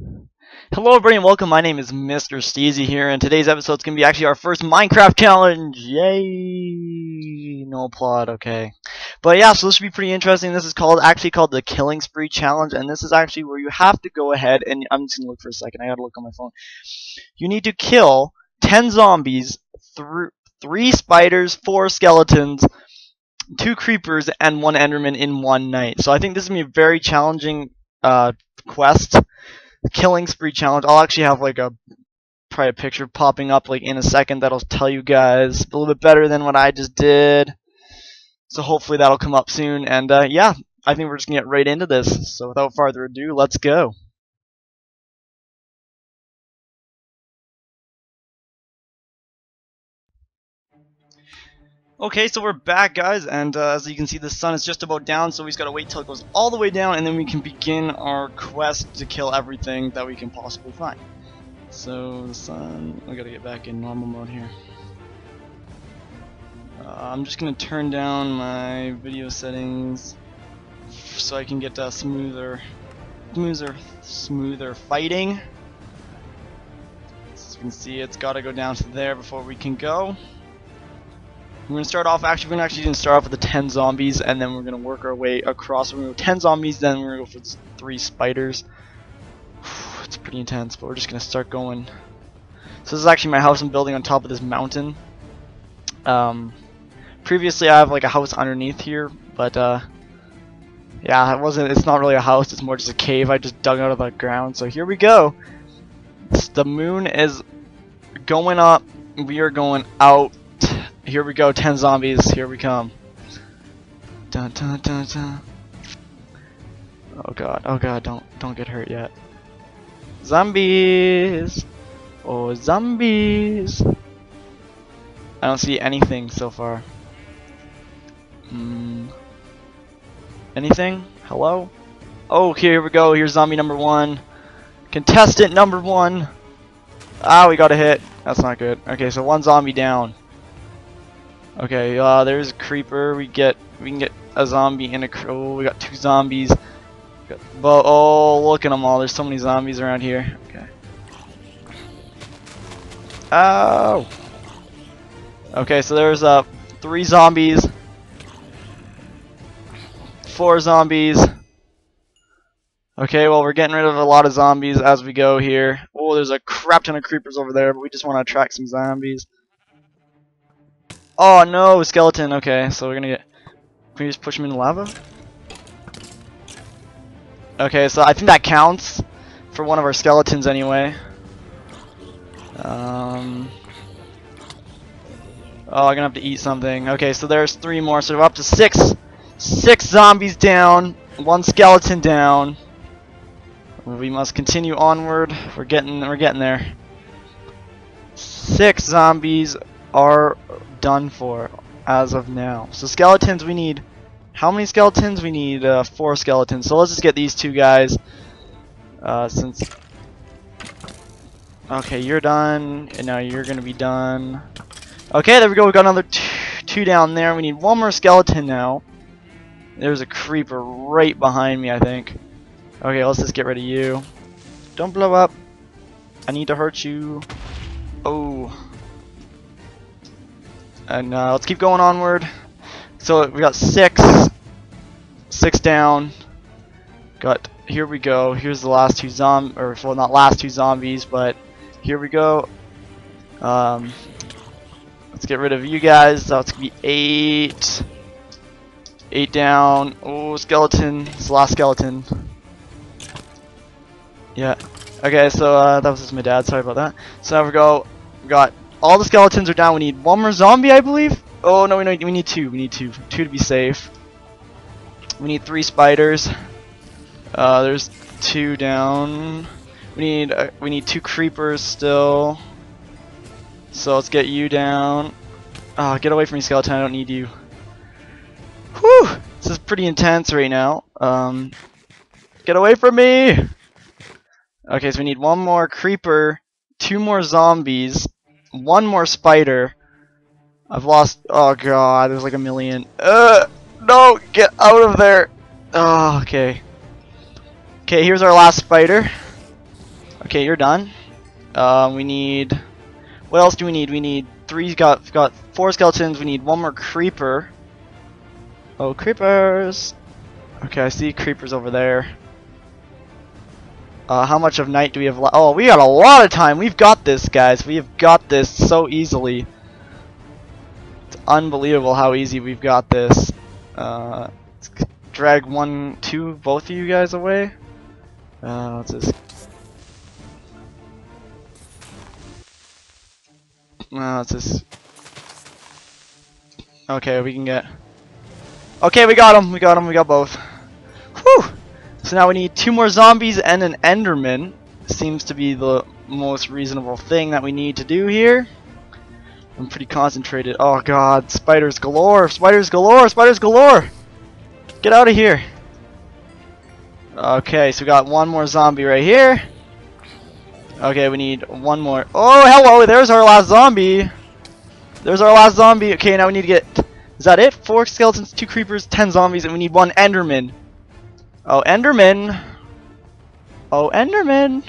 Hello everybody and welcome, my name is Mr. Steezy here, and today's episode is going to be actually our first Minecraft challenge! Yay! No applaud, okay. But yeah, so this should be pretty interesting. This is called actually called the Killing Spree Challenge, and this is actually where you have to go ahead, and I'm just going to look for a second, I gotta look on my phone. You need to kill 10 zombies, th 3 spiders, 4 skeletons, 2 creepers, and 1 enderman in one night. So I think this is going to be a very challenging uh, quest killing spree challenge. I'll actually have like a probably a picture popping up like in a second that'll tell you guys a little bit better than what I just did. So hopefully that'll come up soon. And uh, yeah, I think we're just gonna get right into this. So without further ado, let's go. Okay, so we're back, guys, and uh, as you can see, the sun is just about down, so we just gotta wait till it goes all the way down, and then we can begin our quest to kill everything that we can possibly find. So, the sun... we gotta get back in normal mode here. Uh, I'm just gonna turn down my video settings so I can get uh, smoother, smoother, smoother fighting. As you can see, it's gotta go down to there before we can go. We're gonna start off. Actually, we're gonna actually gonna start off with the 10 zombies, and then we're gonna work our way across. We're gonna go 10 zombies, then we're gonna go for three spiders. it's pretty intense, but we're just gonna start going. So this is actually my house I'm building on top of this mountain. Um, previously I have like a house underneath here, but uh, yeah, it wasn't. It's not really a house. It's more just a cave I just dug out of the ground. So here we go. It's, the moon is going up. We are going out here we go, 10 zombies, here we come. Dun, dun, dun, dun. Oh god, oh god, don't don't get hurt yet. Zombies! Oh, zombies! I don't see anything so far. Hmm. Anything? Hello? Oh, here we go. Here's zombie number one. Contestant number one. Ah, we got a hit. That's not good. Okay, so one zombie down. Okay, uh, there's a creeper. We get we can get a zombie and a oh, we got two zombies. But oh, look at them all. There's so many zombies around here. Okay. Oh. Okay, so there's uh three zombies, four zombies. Okay, well we're getting rid of a lot of zombies as we go here. Oh, there's a crap ton of creepers over there, but we just want to attract some zombies. Oh no, skeleton. Okay, so we're gonna get. Can we just push him in the lava? Okay, so I think that counts for one of our skeletons anyway. Um. Oh, I'm gonna have to eat something. Okay, so there's three more, so we're up to six. Six zombies down, one skeleton down. We must continue onward. We're getting, we're getting there. Six zombies are done for as of now. So skeletons we need how many skeletons? We need uh, four skeletons. So let's just get these two guys uh, since Okay, you're done and now you're gonna be done. Okay, there we go. We got another two down there. We need one more skeleton now. There's a creeper right behind me, I think. Okay, let's just get rid of you. Don't blow up. I need to hurt you. Oh. And uh, let's keep going onward. So we got six, six down. Got here we go. Here's the last two zom or well not last two zombies, but here we go. Um, let's get rid of you guys. That's gonna be eight. Eight down. Oh, skeleton. It's the last skeleton. Yeah. Okay, so uh, that was just my dad. Sorry about that. So now we go. We got all the skeletons are down. We need one more zombie, I believe. Oh no, we need we need two. We need two. Two to be safe. We need three spiders. Uh, there's two down. We need uh, we need two creepers still. So let's get you down. Oh, get away from me, skeleton. I don't need you. Whew! This is pretty intense right now. Um, get away from me! Okay, so we need one more creeper, two more zombies, one more spider. I've lost. Oh god, there's like a million. Uh, no, get out of there. Oh, okay. Okay, here's our last spider. Okay, you're done. Uh, we need. What else do we need? We need three. Got got four skeletons. We need one more creeper. Oh, creepers! Okay, I see creepers over there. Uh, how much of night do we have left? Oh, we got a lot of time. We've got this, guys. We have got this so easily. It's unbelievable how easy we've got this. Uh, drag one, two, both of you guys away. Uh, let's just. Uh, let's just. Okay, we can get. Okay, we got him. We got him. We got both. Whew. So now we need two more zombies and an Enderman. Seems to be the most reasonable thing that we need to do here. I'm pretty concentrated. Oh god, spiders galore! Spiders galore! Spiders galore! Get out of here! Okay, so we got one more zombie right here. Okay, we need one more. Oh, hello! Oh, there's our last zombie! There's our last zombie. Okay, now we need to get... Is that it? Four skeletons, two creepers, ten zombies, and we need one Enderman. Oh, Enderman! Oh, Enderman!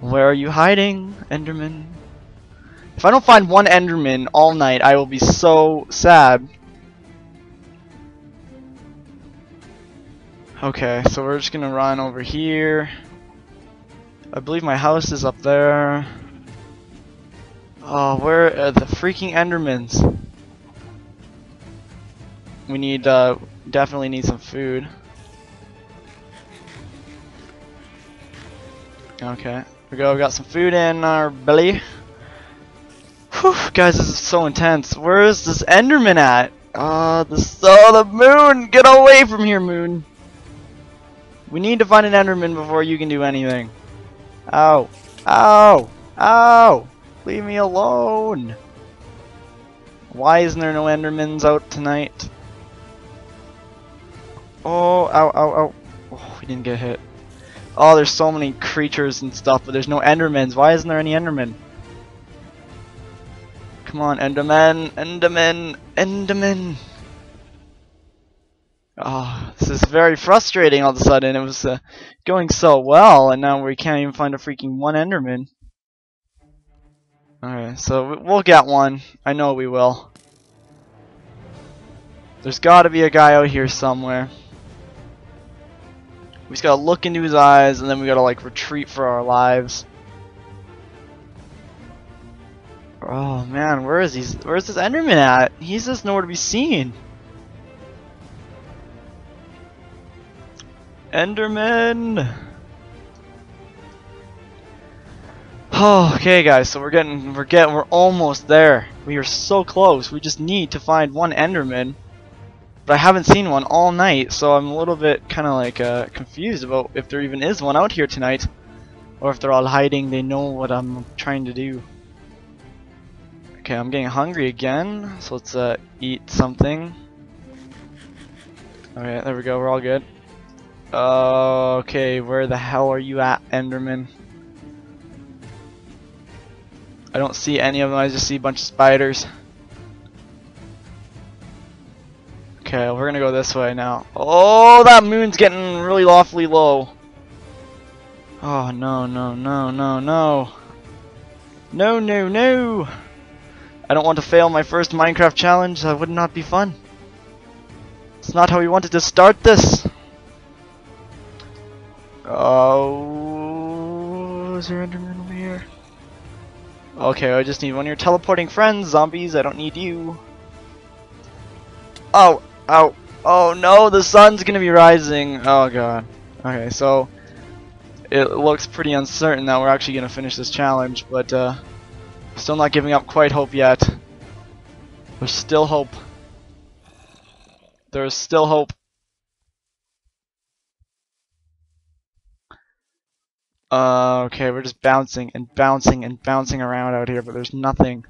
Where are you hiding, Enderman? If I don't find one Enderman all night, I will be so sad. Okay, so we're just gonna run over here. I believe my house is up there. Oh, where are the freaking Endermans? We need, uh, definitely need some food. Okay, we go. We got some food in our belly. Whew, guys, this is so intense. Where is this Enderman at? Uh, the oh, the moon! Get away from here, moon! We need to find an Enderman before you can do anything. Ow! Ow! Ow! Leave me alone! Why isn't there no Endermans out tonight? Oh, ow, ow, ow. Oh, we didn't get hit. Oh, there's so many creatures and stuff, but there's no Endermans. Why isn't there any Endermen? Come on, Enderman, Enderman, Enderman. Oh, this is very frustrating all of a sudden. It was uh, going so well, and now we can't even find a freaking one Enderman. Alright, so we'll get one. I know we will. There's gotta be a guy out here somewhere. We just gotta look into his eyes, and then we gotta like retreat for our lives. Oh man, where is he? Where's this Enderman at? He's just nowhere to be seen. Enderman. Oh, okay, guys. So we're getting, we're getting, we're almost there. We are so close. We just need to find one Enderman. But I haven't seen one all night, so I'm a little bit kind of like uh, confused about if there even is one out here tonight, or if they're all hiding. They know what I'm trying to do. Okay, I'm getting hungry again, so let's uh, eat something. Alright, there we go, we're all good. Uh, okay, where the hell are you at, Enderman? I don't see any of them, I just see a bunch of spiders. Okay, we're gonna go this way now. Oh, that moon's getting really awfully low. Oh, no, no, no, no, no. No, no, no! I don't want to fail my first Minecraft challenge, that would not be fun. It's not how we wanted to start this. Oh, is there Enderman over here? Okay, I just need one of your teleporting friends, zombies. I don't need you. Oh, oh, oh no, the sun's gonna be rising. Oh god. Okay, so it looks pretty uncertain that we're actually gonna finish this challenge, but uh, still not giving up quite hope yet. There's still hope. There's still hope. Uh, okay, we're just bouncing and bouncing and bouncing around out here, but there's nothing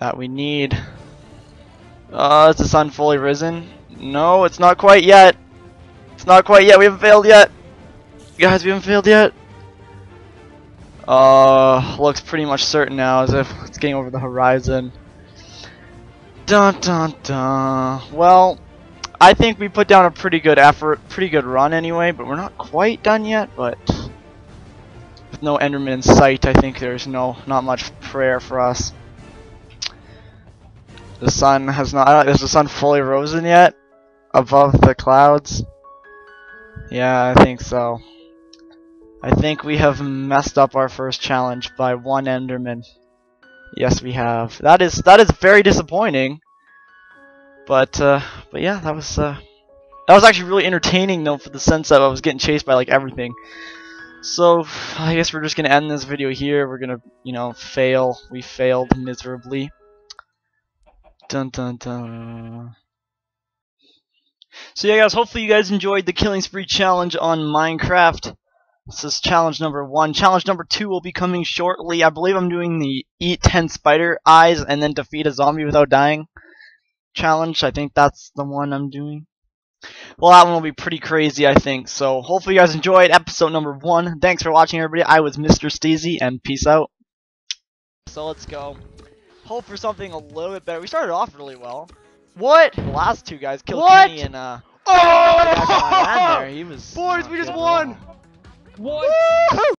that we need. Uh, is the sun fully risen? No, it's not quite yet. It's not quite yet. We haven't failed yet. Guys, we haven't failed yet. Uh, looks pretty much certain now, as if it's getting over the horizon. Dun dun dun. Well, I think we put down a pretty good effort, pretty good run anyway, but we're not quite done yet, but with no Enderman in sight, I think there's no not much prayer for us. The sun has not. Is the sun fully risen yet? Above the clouds? Yeah, I think so. I think we have messed up our first challenge by one Enderman. Yes, we have. That is that is very disappointing. But uh, but yeah, that was uh, that was actually really entertaining though, for the sense that I was getting chased by like everything. So I guess we're just gonna end this video here. We're gonna you know fail. We failed miserably. Dun dun dun. So yeah, guys. Hopefully you guys enjoyed the Killing Spree challenge on Minecraft. This is challenge number one. Challenge number two will be coming shortly. I believe I'm doing the eat 10 spider eyes and then defeat a zombie without dying challenge. I think that's the one I'm doing. Well, that one will be pretty crazy, I think. So, hopefully you guys enjoyed episode number one. Thanks for watching, everybody. I was Mr. Steezy, and peace out. So, let's go. Hope for something a little bit better. We started off really well. What? The last two guys, killed What? Kenny and, uh... the guy from my land Oh! there, he was Boys, we just won! all. What? Woo!